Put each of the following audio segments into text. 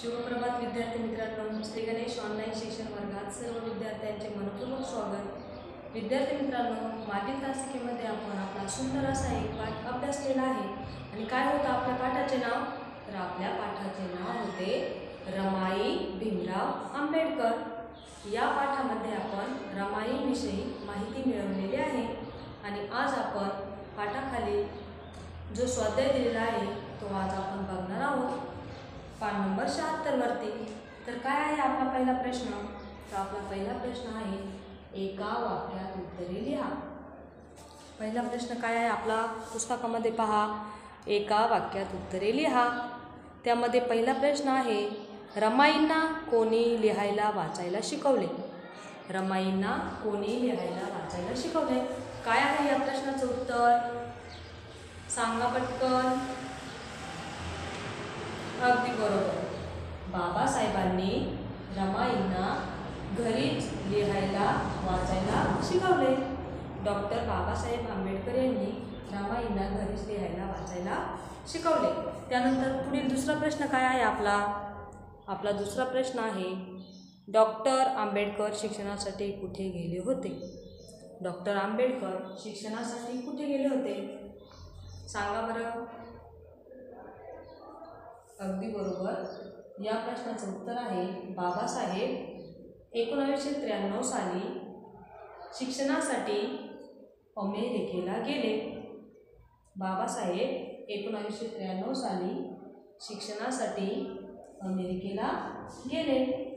शिवप्रभात विद्यार्थी मित्रांनो श्री गणेश ऑनलाईन शिक्षण वर्गात सर्व विद्यार्थ्यांचे मनपूर्वक स्वागत. विद्यार्थी मित्रांनो मागील तासिकेमध्ये आपण आपला सुंदर असा एक पाठ अभ्यासलेला आहे. आणि काय होतं आपल्या पाठाचे नाव? तर आपल्या पाठाचे नाव होते रमाई भीमराव आंबेडकर. या पाठामध्ये आपण रमाईविषयी माहिती मिळवलेली आहे. आणि आज आपण पाठाखाली जो स्वाध्याय दिलेला आहे तो आज आपण बघणार आहोत शहात्तरवरती तर काय आहे आपला पहिला प्रश्न? तर आपला पहिला प्रश्न आहे एका वाक्यात उत्तरे लिहा. पहिला प्रश्न काय आहे आपला? पुस्तकामध्ये पहा. एका वाक्यात उत्तरे लिहा. त्यामध्ये पहिला प्रश्न आहे रमाईंना कोणी लिहायला वाचायला शिकवले? रमाईंना कोणी लिहायला वाचायला शिकवले? काय आहे या प्रश्नाचं उत्तर? सांगा पटकन. अगदी बरोबर. बाबासाहेबांनी रमाईंना घरीच लिहायला वाचायला शिकवले. डॉक्टर बाबासाहेब आंबेडकर यांनी रमाईंना घरीच लिहायला वाचायला शिकवले. त्यानंतर पुढील दुसरा प्रश्न काय आहे आपला? आपला दुसरा प्रश्न आहे डॉक्टर आंबेडकर शिक्षणासाठी कुठे गेले होते? डॉक्टर आंबेडकर शिक्षणासाठी कुठे गेले होते? सांगा बरं. अगदी बरोबर. या प्रश्नाचं उत्तर आहे बाबासाहेब एकोणावीसशे त्र्याण्णव साली शिक्षणासाठी अमेरिकेला गेले. बाबासाहेब एकोणावीसशे त्र्याण्णव साली शिक्षणासाठी अमेरिकेला गेले.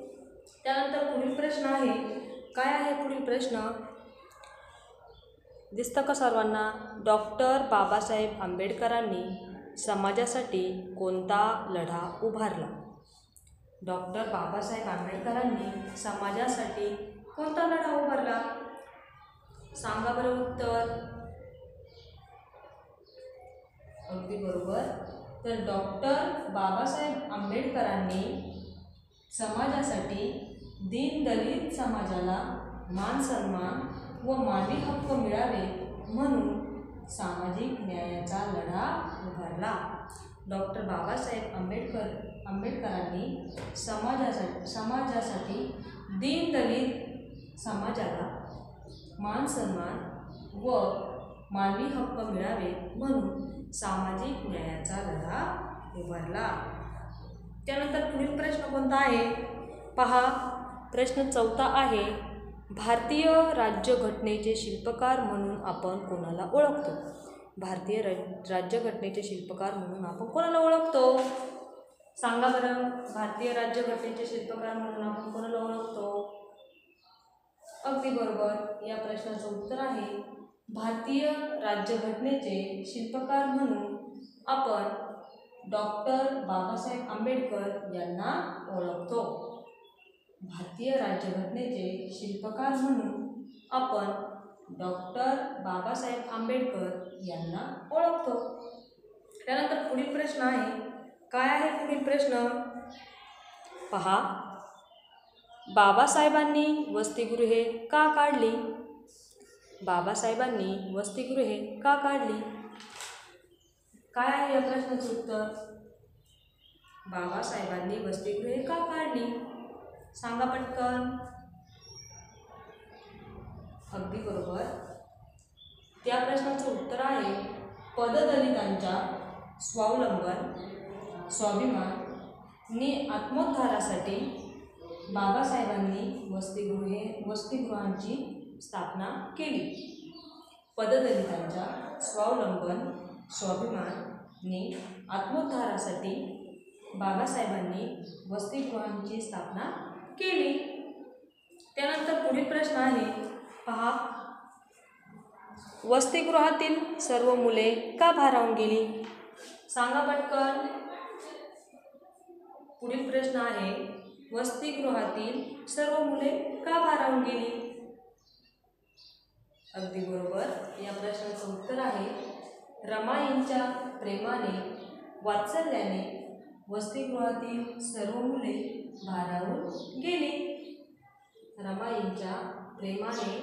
त्यानंतर पुढील प्रश्न आहे. काय आहे पुढील प्रश्न? दिसतं का सर्वांना? डॉक्टर बाबासाहेब आंबेडकरांनी समाजासाठी कोणता लढा उभारला? डॉक्टर बाबासाहेब आंबेडकरांनी समाजासाठी कोणता लढा उभारला? सांगा बरं उत्तर. अगदी बरोबर. तर डॉक्टर बाबासाहेब आंबेडकरांनी समाजासाठी दीनदलित समाजाला मान सन्मान व मानवी हक्क मिळावे म्हणून सामाजिक न्यायाचा लढा उभारला. डॉक्टर बाबासाहेब आंबेडकर आंबेडकरांनी समाजासाठी समाजासाठी दीनदलित समाजाला मान सन्मान व मानवी हक्क मिळावे म्हणून सामाजिक न्यायाचा लढा उभारला. त्यानंतर पुढील प्रश्न कोणता आहे? पहा प्रश्न चौथा आहे भारतीय राज्यघटनेचे शिल्पकार म्हणून आपण कोणाला ओळखतो? भारतीय राज राज्यघटनेचे शिल्पकार म्हणून आपण कोणाला ओळखतो? सांगा बरं भारतीय राज्यघटनेचे शिल्पकार म्हणून आपण कोणाला ओळखतो? अगदी बरोबर या प्रश्नाचं उत्तर आहे भारतीय राज्यघटनेचे शिल्पकार म्हणून आपण डॉक्टर बाबासाहेब आंबेडकर यांना ओळखतो. भारतीय राज्यघटनेचे शिल्पकार म्हणून आपण डॉक्टर बाबासाहेब आंबेडकर यांना ओळखतो. त्यानंतर पुढील प्रश्न आहे काय आहे पुढील प्रश्न? पहा. बाबासाहेबांनी वसतिगृहे का काढली? बाबासाहेबांनी वसतिगृहे का काढली? काय आहे या प्रश्नाचं उत्तर? बाबासाहेबांनी वसतिगृहे का काढली? सांगा पटकन. अगदी बरोबर. त्या प्रश्नाचं उत्तर आहे पददलितांच्या स्वावलंबन स्वाभिमान नि आत्मोद्धारासाठी बाबासाहेबांनी वसतिगृहे वसतिगृहांची स्थापना केली. पददलितांच्या स्वावलंबन स्वाभिमानी आत्मोद्धारासाठी बाबासाहेबांनी वसतिगृहांची स्थापना केली. त्यानंतर पुढील प्रश्न आहे. पहा. वसतिगृहातील सर्व मुले का भारावून गेली? सांगा पटकन. पुढील प्रश्न आहे वसतिगृहातील सर्व मुले का भारावून गेली? अगदी बरोबर. या प्रश्नाचं उत्तर आहे रमाईंच्या प्रेमाने वात्सल्याने वसतिगृहातील सर्व मुले भारावून गेली. रमाईंच्या प्रेमाने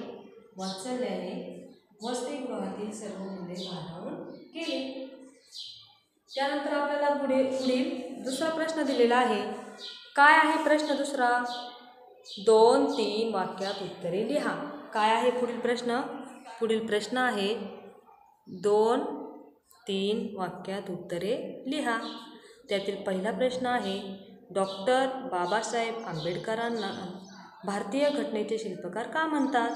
वात्सल्याने वसतिगृहातील सर्व मुले भारावून गेली. त्यानंतर आपल्याला पुढे पुढील दुसरा प्रश्न दिलेला आहे. काय आहे प्रश्न दुसरा? दोन तीन वाक्यात उत्तरे लिहा. काय आहे पुढील प्रश्न? पुढील प्रश्न आहे दोन तीन वाक्यात उत्तरे लिहा. त्यातील पहिला प्रश्न आहे डॉक्टर बाबासाहेब आंबेडकरांना भारतीय घटनेचे शिल्पकार का म्हणतात?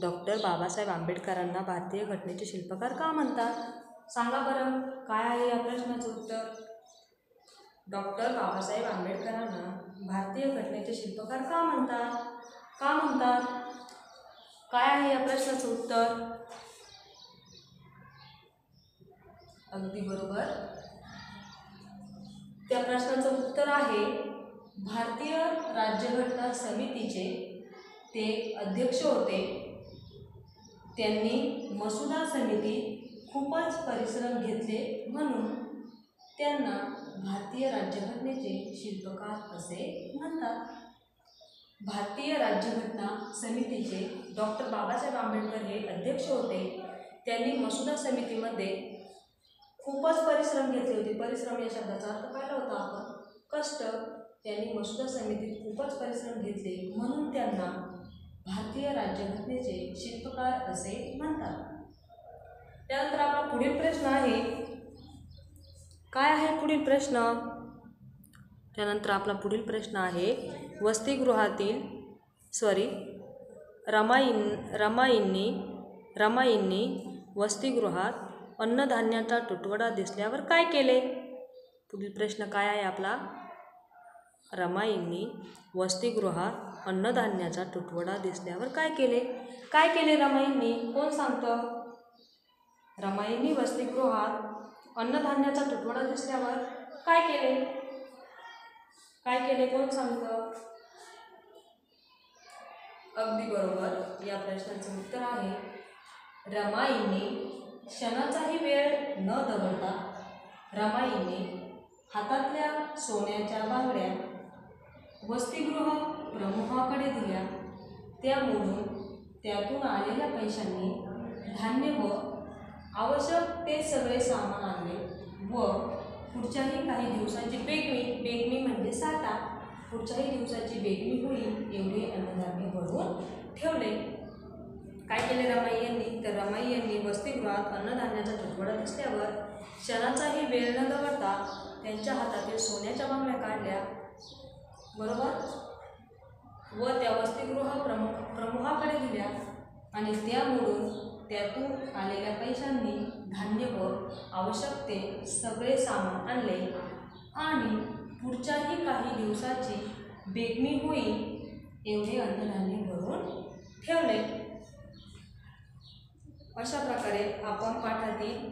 डॉक्टर बाबासाहेब आंबेडकरांना भारतीय घटनेचे शिल्पकार का म्हणतात? सांगा बरं काय आहे या प्रश्नाचं उत्तर? डॉक्टर बाबासाहेब आंबेडकरांना भारतीय घटनेचे शिल्पकार का म्हणतात? का म्हणतात? काय आहे या प्रश्नाचं उत्तर? अगदी बरोबर. त्या प्रश्नाचं उत्तर आहे भारतीय राज्यघटना समितीचे ते अध्यक्ष होते. त्यांनी मसुदा समिती खूपच परिश्रम घेतले म्हणून त्यांना भारतीय राज्यघटनेचे शिल्पकार असे म्हणतात. भारतीय राज्यघटना समितीचे डॉक्टर बाबासाहेब आंबेडकर हे अध्यक्ष होते. त्यांनी मसुदा समितीमध्ये खूपच परिश्रम घेतले होते. परिश्रम या शब्दाचा अर्थ पाहिला होता आपण. कष्ट त्यांनी मसुदा समितीत खूपच परिश्रम घेतले म्हणून त्यांना भारतीय राज्यघटनेचे शिल्पकार असे म्हणतात. त्यानंतर आपला पुढील प्रश्न आहे काय आहे पुढील प्रश्न? त्यानंतर आपला पुढील प्रश्न आहे वसतिगृहातील सॉरी रमाईन रमाईंनी रमाईंनी वसतिगृहात अन्नधान्याचा तुटवडा दिसल्यावर काय केले? पुढील प्रश्न काय आहे आपला? रमाईंनी वसतिगृहात अन्नधान्याचा तुटवडा दिसल्यावर काय केले? काय केले रमाईंनी? कोण सांगतं? रमाईंनी वसतिगृहात अन्नधान्याचा तुटवडा दिसल्यावर काय केले? काय केले कोण सांगतं? अगदी बरोबर. या प्रश्नाचं उत्तर आहे रमाईने क्षणाचाही वेळ न दवडता रमाईने हातातल्या सोन्याच्या बांगड्या वसतिगृह प्रमुखाकडे दिल्या. त्या मोडून त्यातून आलेल्या पैशांनी धान्य व आवश्यक ते सगळे सामान आणले व पुढच्याही काही दिवसांची बेगमी बेगमी म्हणजे साठा. पुढच्याही दिवसाची बेगमी होईल एवढे अन्नधान्य भरून ठेवले. काय केले रमाई यांनी? तर रमाई यांनी वसतिगृहात अन्नधान्याचा तुटवडा दिसल्यावर क्षणाचाही वेळ न दवडता त्यांच्या हातातील सोन्याच्या बांगड्या काढल्या. बरोबर? व त्या वसतिगृह प्रमुख प्रमुखाकडे दिल्या आणि त्या मोडून त्यातून आलेल्या पैशांनी धान्य व आवश्यक ते सगळे सामान आणले. आणि पुढच्याही काही दिवसाची बेगमी होईल एवढे अन्नधान्य भरून ठेवले. अशा प्रकारे आपण पाठातील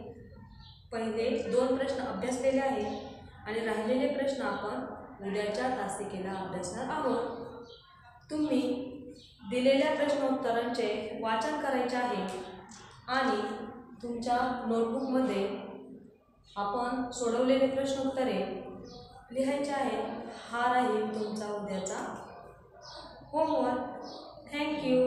पहिले दोन प्रश्न अभ्यासलेले आहेत आणि राहिलेले प्रश्न आपण उद्याच्या तासिकेला अभ्यासणार आहोत. तुम्ही दिलेल्या प्रश्नोत्तरांचे वाचन करायचे आहे. आणि तुमच्या नोटबुकमध्ये आपण सोडवलेले प्रश्नोत्तरे लिहायचे आहेत. हा राहील तुमचा उद्याचा होमवर्क थँक्यू